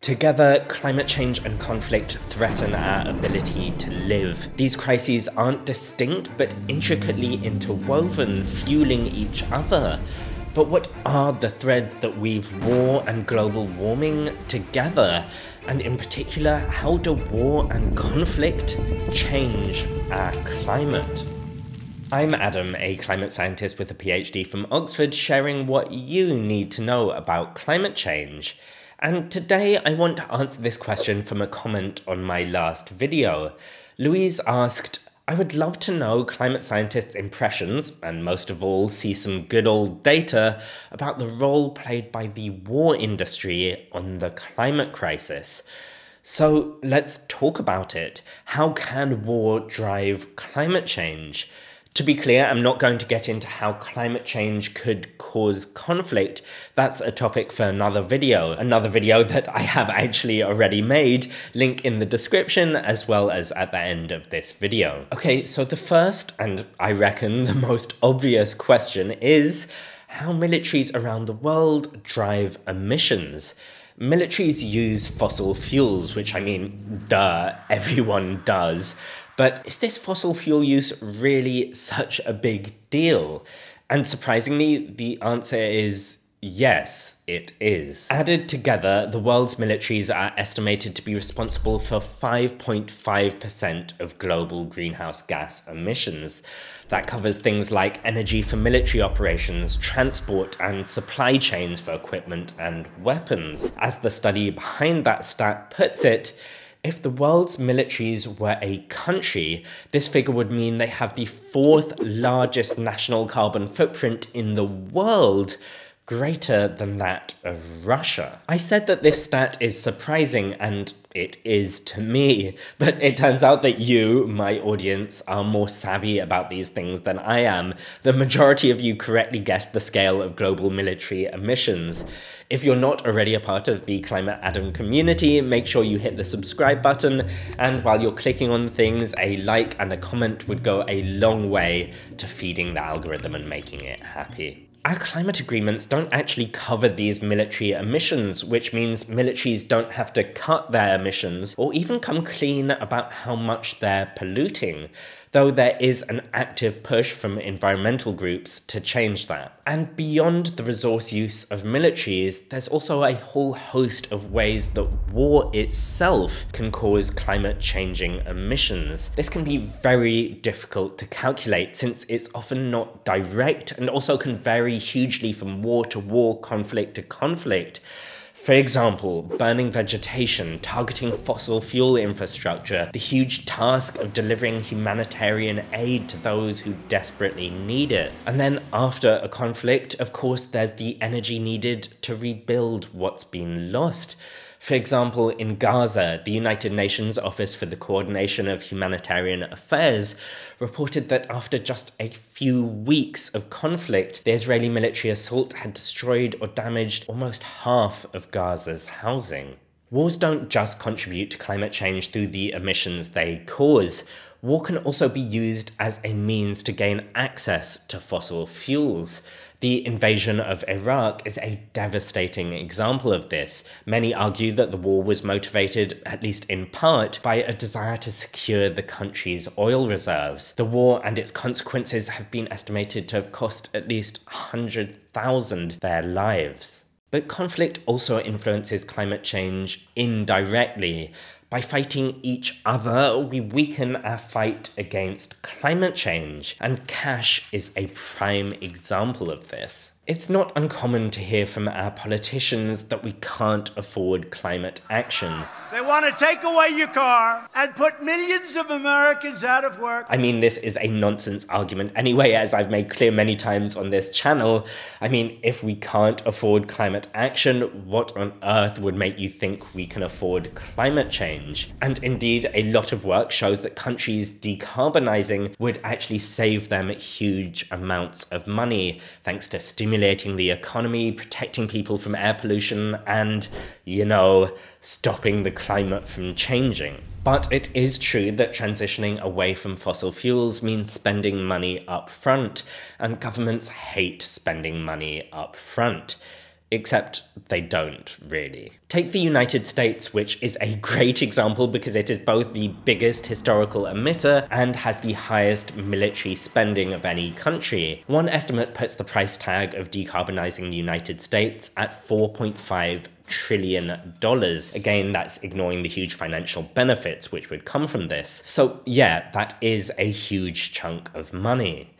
Together, climate change and conflict threaten our ability to live. These crises aren't distinct but intricately interwoven, fueling each other. But what are the threads that weave war and global warming together? And in particular, how do war and conflict change our climate? I'm Adam, a climate scientist with a PhD from Oxford, sharing what you need to know about climate change. And today I want to answer this question from a comment on my last video. Louise asked, I would love to know climate scientists' impressions, and most of all, see some good old data about the role played by the war industry on the climate crisis. So let's talk about it. How can war drive climate change? To be clear, I'm not going to get into how climate change could cause conflict. That's a topic for another video. Another video that I have actually already made, link in the description as well as at the end of this video. Okay, so the first, and I reckon the most obvious question is, how militaries around the world drive emissions. Militaries use fossil fuels, which I mean, duh, everyone does. But is this fossil fuel use really such a big deal? And surprisingly, the answer is yes, it is. Added together, the world's militaries are estimated to be responsible for 5.5% of global greenhouse gas emissions. That covers things like energy for military operations, transport and supply chains for equipment and weapons. As the study behind that stat puts it, if the world's militaries were a country, this figure would mean they have the fourth largest national carbon footprint in the world, greater than that of Russia. I said that this stat is surprising, and it is to me, but it turns out that you, my audience, are more savvy about these things than I am. The majority of you correctly guessed the scale of global military emissions. If you're not already a part of the Climate Adam community, make sure you hit the subscribe button, and while you're clicking on things, a like and a comment would go a long way to feeding the algorithm and making it happy. Our climate agreements don't actually cover these military emissions, which means militaries don't have to cut their emissions or even come clean about how much they're polluting, though there is an active push from environmental groups to change that. And beyond the resource use of militaries, there's also a whole host of ways that war itself can cause climate changing emissions. This can be very difficult to calculate since it's often not direct and also can vary vary hugely from war to war, conflict to conflict. For example, burning vegetation, targeting fossil fuel infrastructure, the huge task of delivering humanitarian aid to those who desperately need it. And then after a conflict, of course, there's the energy needed to rebuild what's been lost. For example, in Gaza, the United Nations Office for the Coordination of Humanitarian Affairs reported that after just a few weeks of conflict, the Israeli military assault had destroyed or damaged almost half of Gaza's housing. Wars don't just contribute to climate change through the emissions they cause. War can also be used as a means to gain access to fossil fuels. The invasion of Iraq is a devastating example of this. Many argue that the war was motivated, at least in part, by a desire to secure the country's oil reserves. The war and its consequences have been estimated to have cost at least 100,000 their lives. But conflict also influences climate change indirectly. By fighting each other, we weaken our fight against climate change, and cash is a prime example of this. It's not uncommon to hear from our politicians that we can't afford climate action. They want to take away your car and put millions of Americans out of work. I mean, this is a nonsense argument anyway, as I've made clear many times on this channel. I mean, if we can't afford climate action, what on earth would make you think we can afford climate change? And indeed, a lot of work shows that countries decarbonizing would actually save them huge amounts of money, thanks to stimulating the economy, protecting people from air pollution, and, you know, stopping the climate from changing. But it is true that transitioning away from fossil fuels means spending money up front, and governments hate spending money up front. Except they don't, really. Take the United States, which is a great example because it is both the biggest historical emitter and has the highest military spending of any country. One estimate puts the price tag of decarbonizing the United States at 4.5 trillion dollars. Again, that's ignoring the huge financial benefits which would come from this. So yeah, that is a huge chunk of money.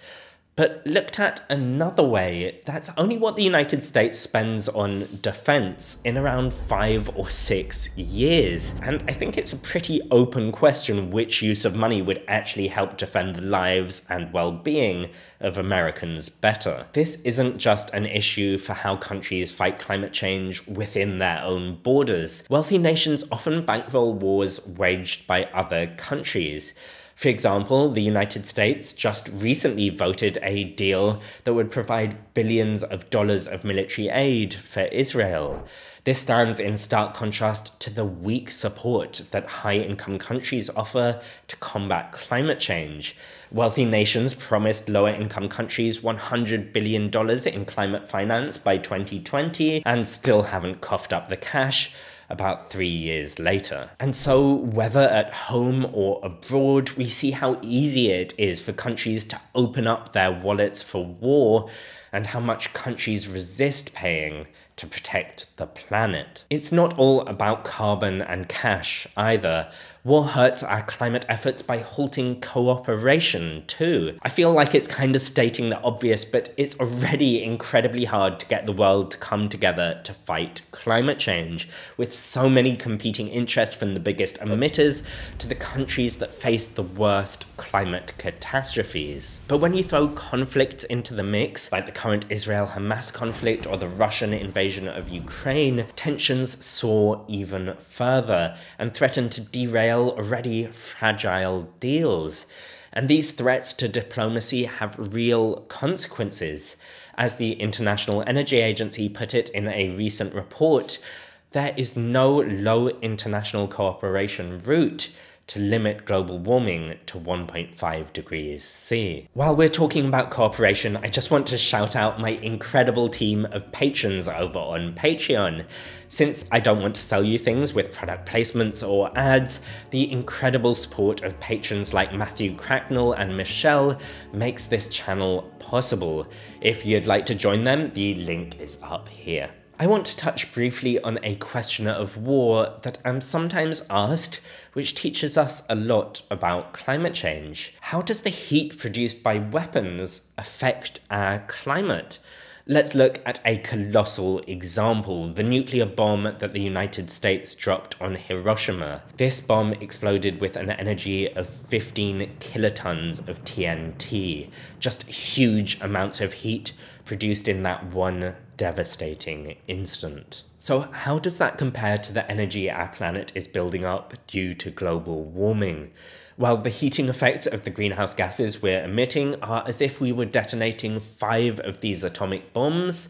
But looked at another way, that's only what the United States spends on defense in around five or six years. And I think it's a pretty open question which use of money would actually help defend the lives and well being of Americans better. This isn't just an issue for how countries fight climate change within their own borders. Wealthy nations often bankroll wars waged by other countries. For example, the United States just recently voted a deal that would provide billions of dollars of military aid for Israel. This stands in stark contrast to the weak support that high income countries offer to combat climate change. Wealthy nations promised lower income countries $100 billion in climate finance by 2020 and still haven't coughed up the cash about three years later. And so, whether at home or abroad, we see how easy it is for countries to open up their wallets for war and how much countries resist paying to protect the planet. It's not all about carbon and cash either. War hurts our climate efforts by halting cooperation too. I feel like it's kind of stating the obvious, but it's already incredibly hard to get the world to come together to fight climate change, with so many competing interests from the biggest emitters to the countries that face the worst climate catastrophes. But when you throw conflicts into the mix, like the current Israel Hamas conflict or the Russian invasion of Ukraine, tensions soar even further and threaten to derail already fragile deals. And these threats to diplomacy have real consequences. As the International Energy Agency put it in a recent report, there is no low international cooperation route to limit global warming to 1.5 degrees C. While we're talking about cooperation, I just want to shout out my incredible team of patrons over on Patreon. Since I don't want to sell you things with product placements or ads, the incredible support of patrons like Matthew Cracknell and Michelle makes this channel possible. If you'd like to join them, the link is up here. I want to touch briefly on a question of war that I'm sometimes asked, which teaches us a lot about climate change. How does the heat produced by weapons affect our climate? Let's look at a colossal example, the nuclear bomb that the United States dropped on Hiroshima. This bomb exploded with an energy of 15 kilotons of TNT, just huge amounts of heat produced in that one devastating instant. So how does that compare to the energy our planet is building up due to global warming? Well, the heating effects of the greenhouse gases we're emitting are as if we were detonating five of these atomic bombs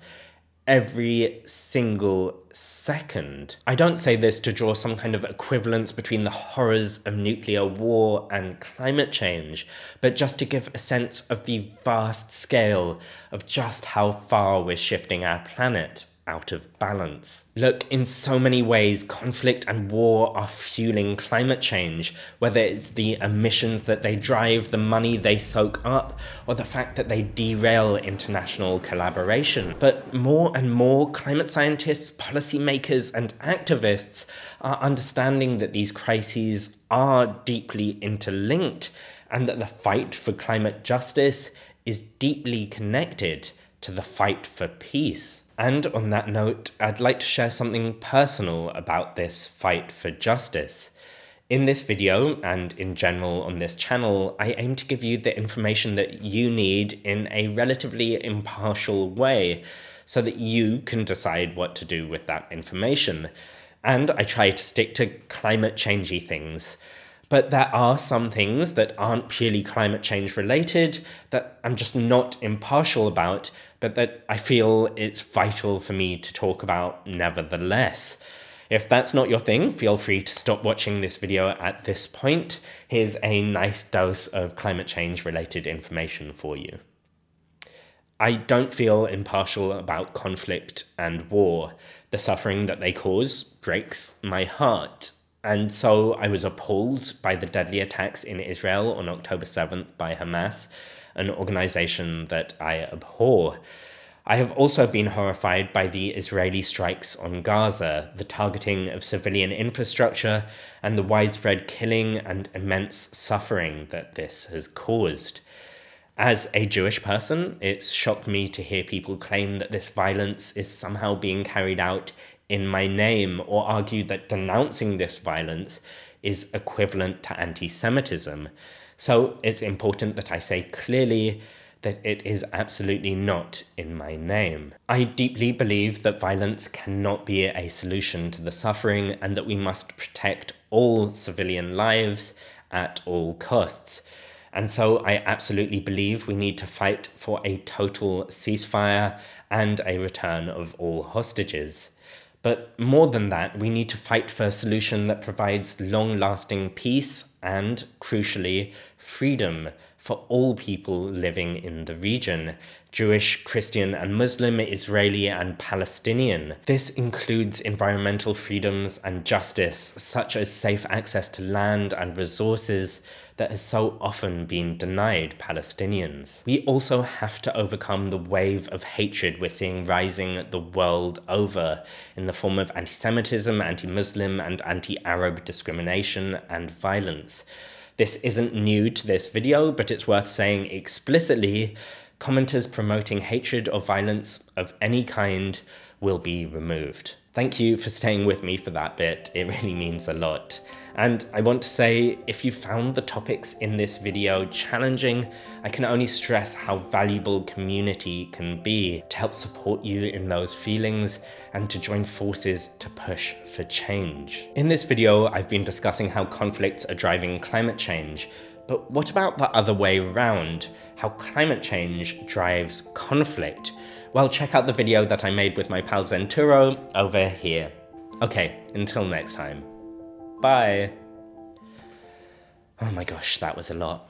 every single second. I don't say this to draw some kind of equivalence between the horrors of nuclear war and climate change, but just to give a sense of the vast scale of just how far we're shifting our planet out of balance. Look, in so many ways, conflict and war are fueling climate change, whether it's the emissions that they drive, the money they soak up, or the fact that they derail international collaboration. But more and more climate scientists, policymakers, and activists are understanding that these crises are deeply interlinked and that the fight for climate justice is deeply connected to the fight for peace. And on that note, I'd like to share something personal about this fight for justice. In this video, and in general on this channel, I aim to give you the information that you need in a relatively impartial way, so that you can decide what to do with that information. And I try to stick to climate changey things. But there are some things that aren't purely climate change related that I'm just not impartial about, but that I feel it's vital for me to talk about nevertheless. If that's not your thing, feel free to stop watching this video at this point. Here's a nice dose of climate change related information for you. I don't feel impartial about conflict and war. The suffering that they cause breaks my heart. And so I was appalled by the deadly attacks in Israel on October 7th by Hamas, an organization that I abhor. I have also been horrified by the Israeli strikes on Gaza, the targeting of civilian infrastructure, and the widespread killing and immense suffering that this has caused. As a Jewish person, it's shocked me to hear people claim that this violence is somehow being carried out in my name or argue that denouncing this violence is equivalent to anti Semitism. So it's important that I say clearly that it is absolutely not in my name. I deeply believe that violence cannot be a solution to the suffering and that we must protect all civilian lives at all costs. And so I absolutely believe we need to fight for a total ceasefire and a return of all hostages. But more than that, we need to fight for a solution that provides long lasting peace and, crucially, freedom for all people living in the region Jewish, Christian, and Muslim, Israeli, and Palestinian. This includes environmental freedoms and justice, such as safe access to land and resources that has so often been denied Palestinians. We also have to overcome the wave of hatred we're seeing rising the world over in the form of anti Semitism, anti Muslim, and anti Arab discrimination and violence. This isn't new to this video, but it's worth saying explicitly, commenters promoting hatred or violence of any kind will be removed. Thank you for staying with me for that bit, it really means a lot. And I want to say, if you found the topics in this video challenging, I can only stress how valuable community can be to help support you in those feelings and to join forces to push for change. In this video, I've been discussing how conflicts are driving climate change, but what about the other way around? How climate change drives conflict? Well, check out the video that I made with my pal Zentouro over here. Okay, until next time. Bye. Oh my gosh, that was a lot.